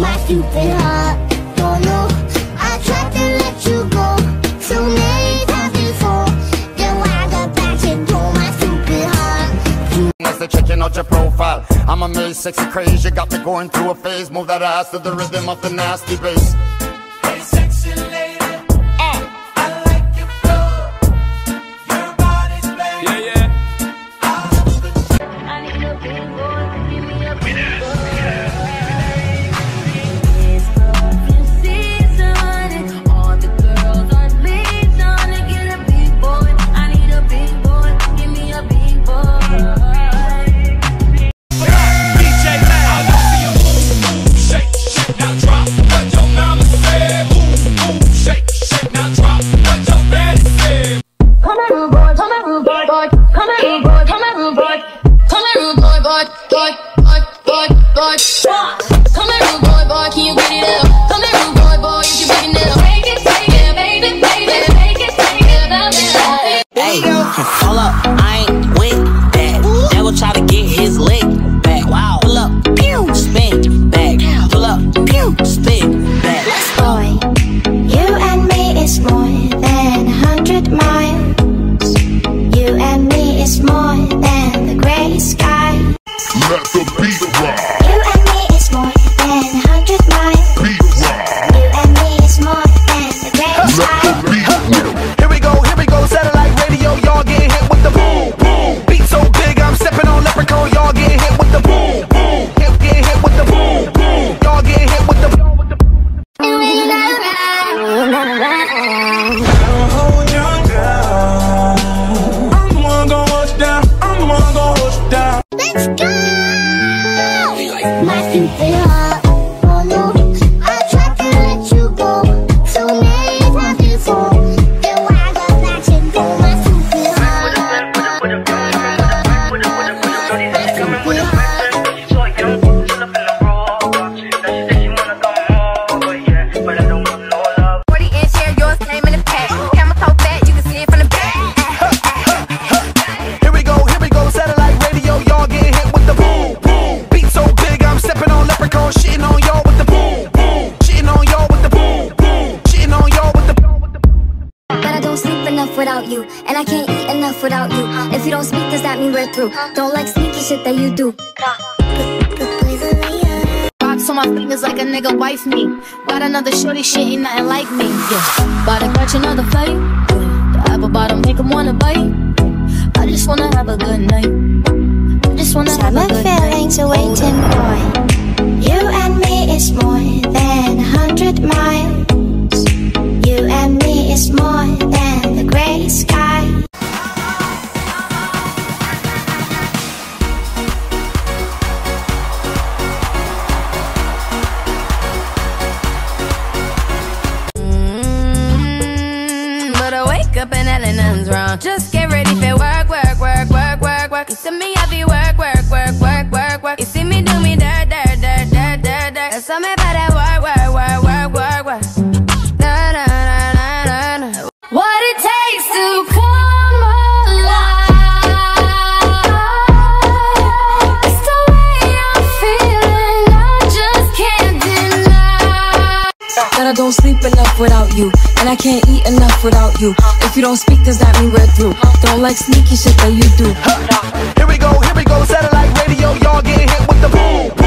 my stupid heart. They're checking out your profile. I'm amazed, sexy, crazy You got me going through a phase. Move that ass to the rhythm of the nasty bass. Hold up. without you. And I can't eat enough without you. If you don't speak, does that mean we're through? Don't like sneaky shit that you do. Rocks on my fingers like a nigga wife me. Got another shorty, shit ain't nothing like me. Yeah. About to catch another fight The apple bottom make him wanna bite. I just wanna have a good night. I just wanna Summer have a good feelings night. awaiting, boy up and nothing, nothing's wrong. Just get ready for work, work, work, work, work, work. You see me, I be work, work, work, I don't sleep enough without you, and I can't eat enough without you. If you don't speak, does that mean we're through? Don't like sneaky shit that you do. Here we go, here we go, satellite radio, y'all getting hit with the boom.